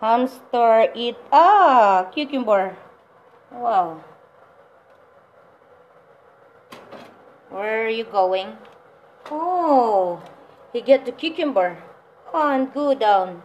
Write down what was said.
Hamster eat ah cucumber. Wow. Where are you going? Oh, he get the cucumber. Oh, and go down.